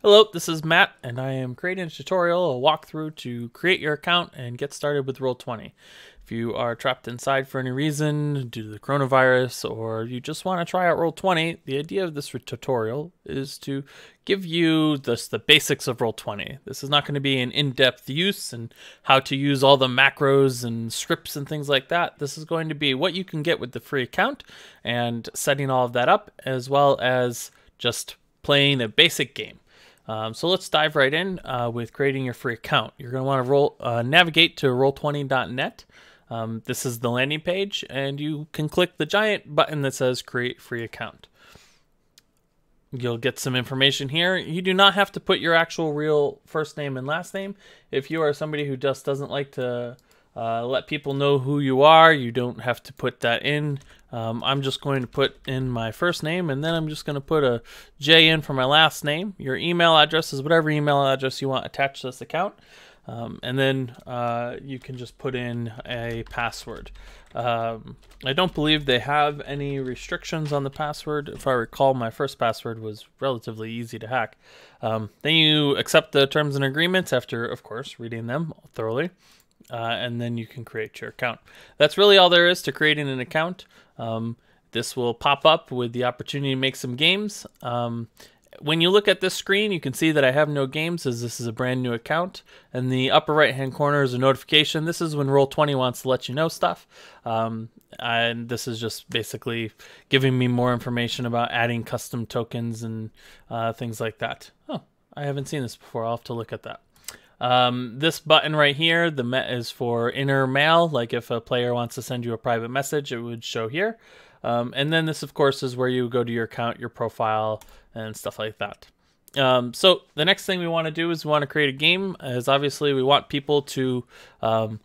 Hello, this is Matt, and I am creating a tutorial, a walkthrough to create your account and get started with Roll20. If you are trapped inside for any reason due to the coronavirus, or you just want to try out Roll20, the idea of this tutorial is to give you the basics of Roll20. This is not going to be an in-depth use and how to use all the macros and scripts and things like that. This is going to be what you can get with the free account and setting all of that up, as well as just playing a basic game. Um, so let's dive right in uh, with creating your free account. You're going to want to roll uh, navigate to roll20.net. Um, this is the landing page, and you can click the giant button that says Create Free Account. You'll get some information here. You do not have to put your actual real first name and last name. If you are somebody who just doesn't like to uh, let people know who you are. You don't have to put that in. Um, I'm just going to put in my first name and then I'm just going to put a J in for my last name. Your email address is whatever email address you want attached to this account. Um, and then uh, you can just put in a password. Um, I don't believe they have any restrictions on the password. If I recall, my first password was relatively easy to hack. Um, then you accept the terms and agreements after, of course, reading them thoroughly uh, and then you can create your account. That's really all there is to creating an account. Um, this will pop up with the opportunity to make some games. Um, when you look at this screen, you can see that I have no games as this is a brand new account. In the upper right hand corner is a notification. This is when Roll20 wants to let you know stuff. Um, and this is just basically giving me more information about adding custom tokens and uh, things like that. Oh, I haven't seen this before. I'll have to look at that. Um, this button right here, the met is for inner mail. Like if a player wants to send you a private message, it would show here. Um, and then this, of course, is where you go to your account, your profile, and stuff like that. Um, so the next thing we want to do is we want to create a game. As obviously we want people to um,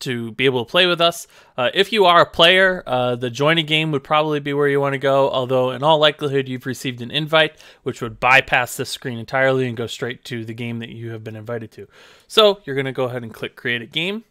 to be able to play with us. Uh, if you are a player, uh, the join a game would probably be where you want to go, although in all likelihood you've received an invite, which would bypass this screen entirely and go straight to the game that you have been invited to. So you're going to go ahead and click create a game.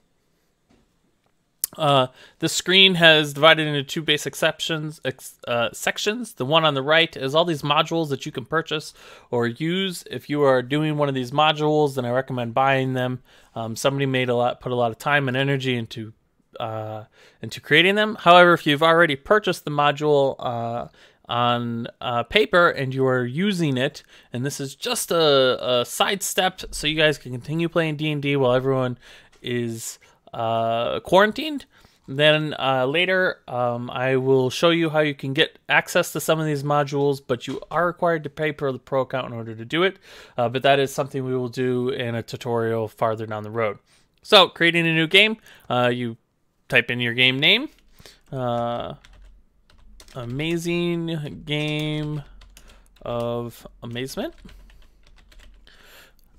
Uh, the screen has divided into two basic sections. Uh, sections. The one on the right is all these modules that you can purchase or use. If you are doing one of these modules, then I recommend buying them. Um, somebody made a lot, put a lot of time and energy into uh, into creating them. However, if you've already purchased the module uh, on uh, paper and you are using it, and this is just a, a side step so you guys can continue playing D and D while everyone is uh, quarantined. Then uh, later, um, I will show you how you can get access to some of these modules, but you are required to pay for the pro account in order to do it. Uh, but that is something we will do in a tutorial farther down the road. So, creating a new game, uh, you type in your game name. Uh, amazing game of amazement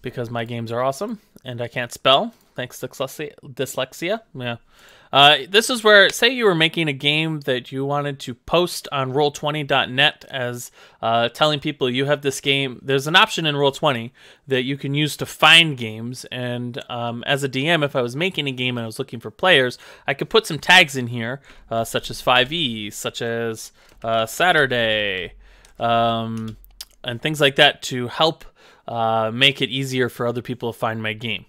because my games are awesome and I can't spell. Thanks dyslexia. dyslexia. Yeah. Uh, this is where, say, you were making a game that you wanted to post on Roll20.net as uh, telling people you have this game. There's an option in Roll20 that you can use to find games. And um, as a DM, if I was making a game and I was looking for players, I could put some tags in here, uh, such as 5e, such as uh, Saturday, um, and things like that to help uh, make it easier for other people to find my game.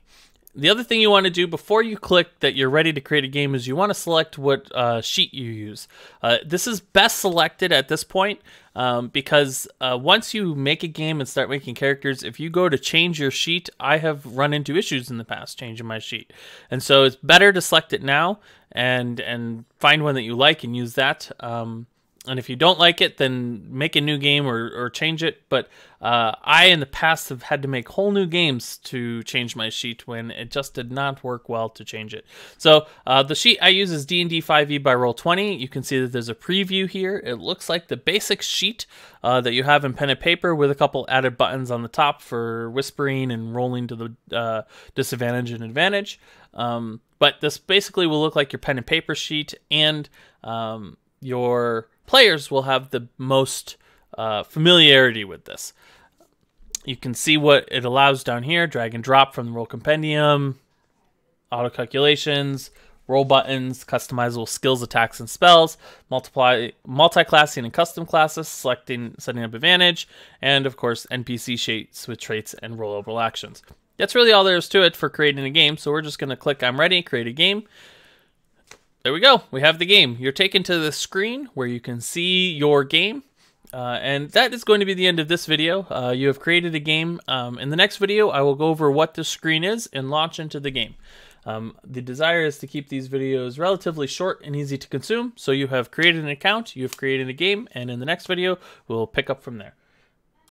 The other thing you want to do before you click that you're ready to create a game is you want to select what uh, sheet you use. Uh, this is best selected at this point um, because uh, once you make a game and start making characters, if you go to change your sheet, I have run into issues in the past changing my sheet. And so it's better to select it now and, and find one that you like and use that. Um, and if you don't like it, then make a new game or, or change it. But uh, I, in the past, have had to make whole new games to change my sheet when it just did not work well to change it. So uh, the sheet I use is D&D 5e by Roll20. You can see that there's a preview here. It looks like the basic sheet uh, that you have in pen and paper with a couple added buttons on the top for whispering and rolling to the uh, disadvantage and advantage. Um, but this basically will look like your pen and paper sheet and um, your players will have the most uh, familiarity with this. You can see what it allows down here, drag and drop from the roll compendium, auto calculations, roll buttons, customizable skills, attacks, and spells, multiply, multi-classing and custom classes, selecting, setting up advantage, and of course NPC shapes with traits and rollable actions. That's really all there is to it for creating a game. So we're just going to click I'm ready, create a game. There we go. We have the game. You're taken to the screen where you can see your game. Uh, and that is going to be the end of this video. Uh, you have created a game. Um, in the next video, I will go over what the screen is and launch into the game. Um, the desire is to keep these videos relatively short and easy to consume. So you have created an account, you have created a game, and in the next video, we'll pick up from there.